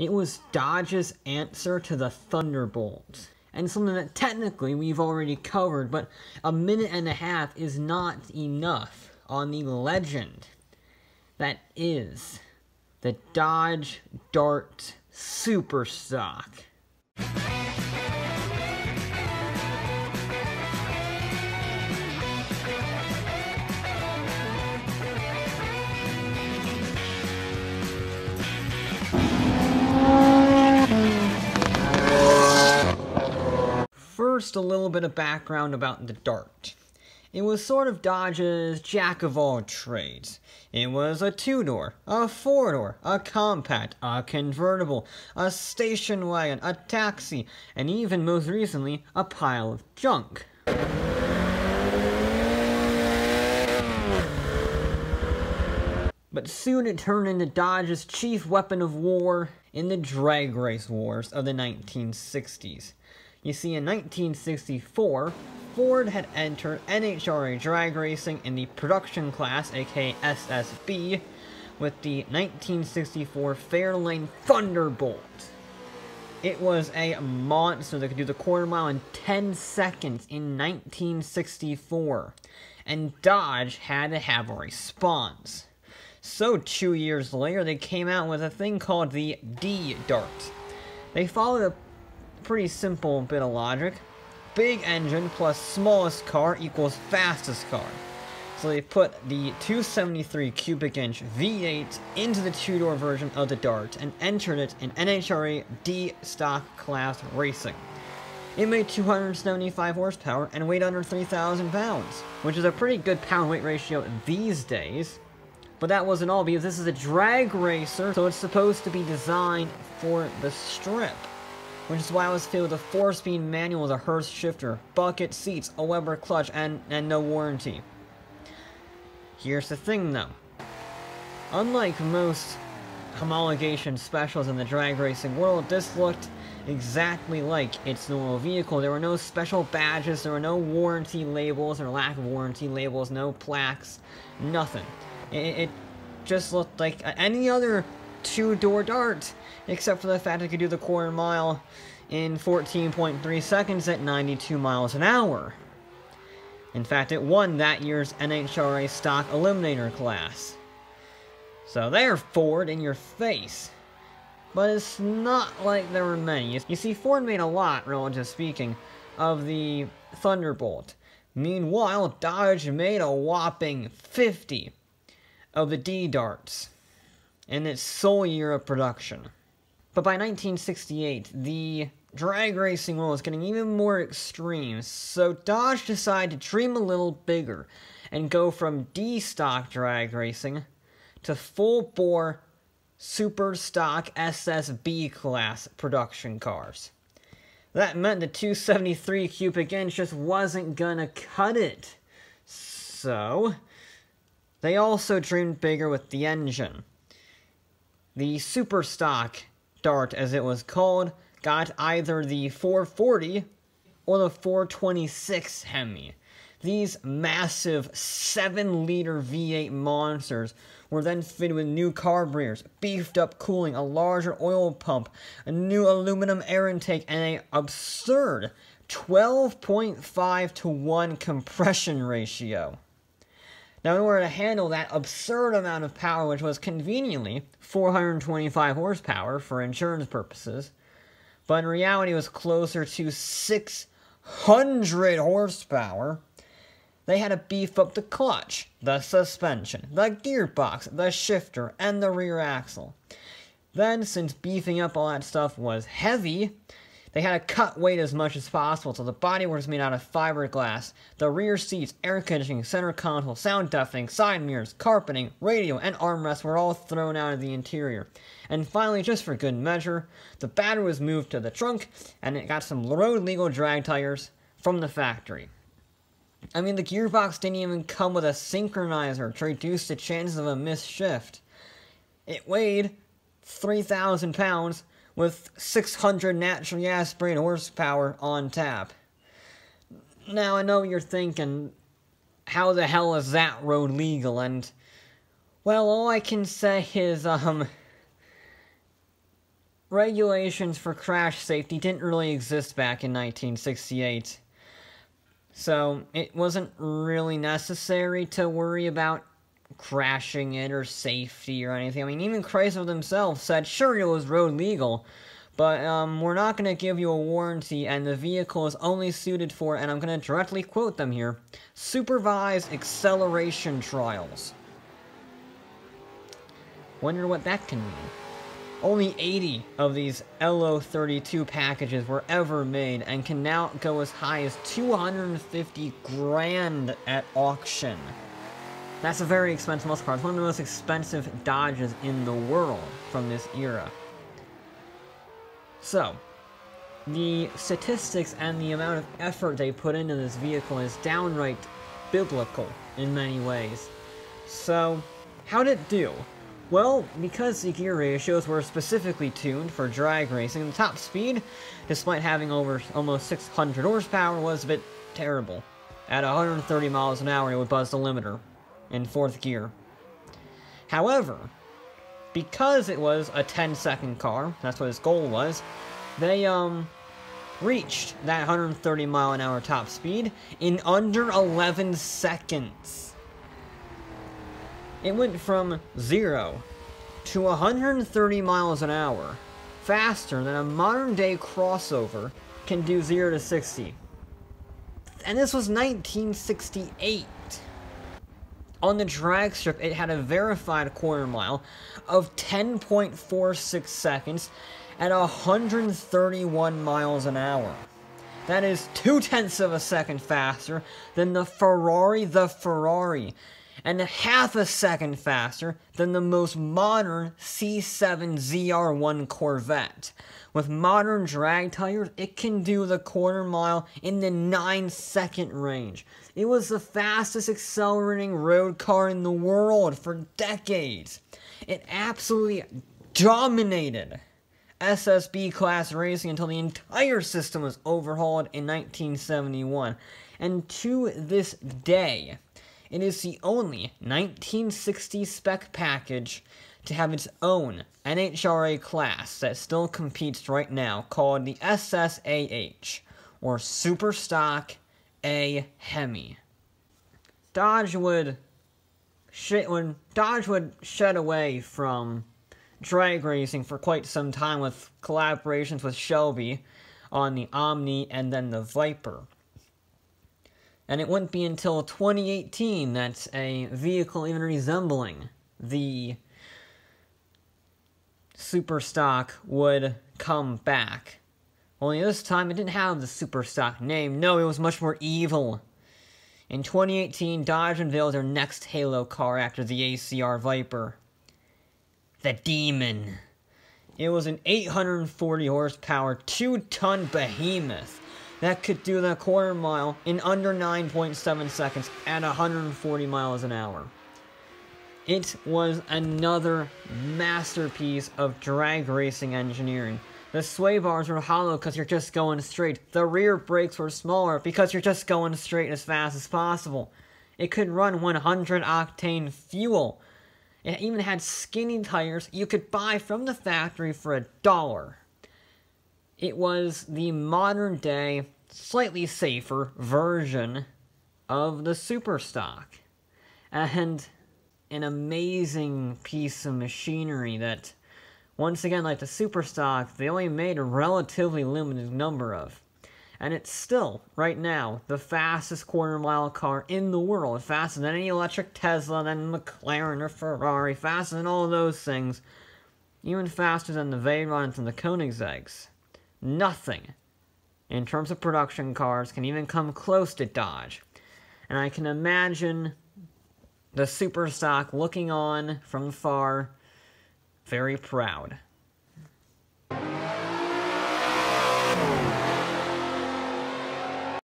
It was Dodge's answer to the Thunderbolt. And something that technically we've already covered, but a minute and a half is not enough on the legend that is the Dodge Dart Super First, a little bit of background about the Dart. It was sort of Dodge's jack of all trades. It was a two door, a four door, a compact, a convertible, a station wagon, a taxi, and even most recently, a pile of junk. But soon it turned into Dodge's chief weapon of war in the drag race wars of the 1960s. You see, in 1964, Ford had entered NHRA drag racing in the production class, aka SSB, with the 1964 Fairlane Thunderbolt. It was a monster that could do the quarter mile in 10 seconds in 1964, and Dodge had to have a response. So, two years later, they came out with a thing called the D Dart. They followed a pretty simple bit of logic. Big engine plus smallest car equals fastest car. So they put the 273 cubic inch V8 into the two-door version of the Dart and entered it in NHRA D stock class racing. It made 275 horsepower and weighed under 3,000 pounds, which is a pretty good pound-weight ratio these days. But that wasn't all, because this is a drag racer, so it's supposed to be designed for the strip. Which is why it was fitted with a 4-speed manual with a Hurst shifter, bucket seats, a Weber clutch, and, and no warranty. Here's the thing though. Unlike most homologation specials in the drag racing world, this looked exactly like its normal vehicle. There were no special badges, there were no warranty labels or lack of warranty labels, no plaques, nothing. It, it just looked like any other two-door dart, except for the fact it could do the quarter mile in 14.3 seconds at 92 miles an hour. In fact, it won that year's NHRA Stock Eliminator class. So there, Ford, in your face. But it's not like there were many. You see, Ford made a lot, relatively speaking, of the Thunderbolt. Meanwhile, Dodge made a whopping 50 of the D-Darts in its sole year of production. But by 1968, the drag racing world was getting even more extreme, so Dodge decided to dream a little bigger and go from D stock drag racing to full bore super stock SSB class production cars. That meant the 273 cubic inch just wasn't gonna cut it. So, they also dreamed bigger with the engine. The super stock dart, as it was called, got either the 440 or the 426 Hemi. These massive 7 liter V8 monsters were then fitted with new carburetors, beefed up cooling, a larger oil pump, a new aluminum air intake, and an absurd 12.5 to 1 compression ratio. Now, in order to handle that absurd amount of power, which was conveniently 425 horsepower for insurance purposes, but in reality was closer to 600 horsepower, they had to beef up the clutch, the suspension, the gearbox, the shifter, and the rear axle. Then, since beefing up all that stuff was heavy, they had to cut weight as much as possible, so the bodywork was made out of fiberglass. The rear seats, air conditioning, center console, sound deafening, side mirrors, carpeting, radio, and armrests were all thrown out of the interior. And finally, just for good measure, the battery was moved to the trunk, and it got some road legal drag tires from the factory. I mean, the gearbox didn't even come with a synchronizer to reduce the chances of a missed shift. It weighed 3,000 pounds with 600 naturally aspirated horsepower on tap. Now, I know you're thinking, how the hell is that road legal? And, well, all I can say is, um, regulations for crash safety didn't really exist back in 1968. So it wasn't really necessary to worry about crashing it or safety or anything. I mean, even Chrysler themselves said, sure, it was road legal, but um, we're not going to give you a warranty, and the vehicle is only suited for, and I'm going to directly quote them here, supervised acceleration trials. Wonder what that can mean. Only 80 of these LO32 packages were ever made and can now go as high as 250 grand at auction. That's a very expensive muscle car. It's one of the most expensive Dodges in the world from this era. So, the statistics and the amount of effort they put into this vehicle is downright biblical in many ways. So, how did it do? Well, because the gear ratios were specifically tuned for drag racing, the top speed, despite having over almost 600 horsepower, was a bit terrible. At 130 miles an hour, it would buzz the limiter in fourth gear. However, because it was a 10 second car, that's what his goal was, they, um, reached that 130 mile an hour top speed in under 11 seconds. It went from 0 to 130 miles an hour faster than a modern day crossover can do 0 to 60. And this was 1968. On the drag strip, it had a verified quarter mile of 10.46 seconds at 131 miles an hour. That is two tenths of a second faster than the Ferrari the Ferrari, and half a second faster than the most modern C7 ZR1 Corvette. With modern drag tires, it can do the quarter mile in the 9 second range. It was the fastest accelerating road car in the world for decades. It absolutely dominated SSB class racing until the entire system was overhauled in 1971. And to this day, it is the only 1960 spec package to have its own NHRA class that still competes right now called the SSAH, or Super Stock A Hemi. Dodge would shit when Dodge would shed away from drag racing for quite some time with collaborations with Shelby on the Omni and then the Viper. And it wouldn't be until 2018 that a vehicle even resembling the super stock would come back. Only this time it didn't have the super stock name. No, it was much more evil. In 2018, Dodge unveiled their next Halo car after the ACR Viper. The Demon. It was an 840 horsepower, 2 ton behemoth that could do the quarter mile in under 9.7 seconds at 140 miles an hour. It was another masterpiece of drag racing engineering. The sway bars were hollow because you're just going straight. The rear brakes were smaller because you're just going straight as fast as possible. It could run 100 octane fuel. It even had skinny tires you could buy from the factory for a dollar. It was the modern day slightly safer version of the Superstock. And an amazing piece of machinery that, once again, like the Superstock, they only made a relatively limited number of. And it's still, right now, the fastest quarter mile car in the world. Faster than any electric Tesla, than McLaren or Ferrari, faster than all those things. Even faster than the Veyrons and the Koenigsegg's. Nothing in terms of production cars can even come close to Dodge. And I can imagine the super stock looking on from far, very proud.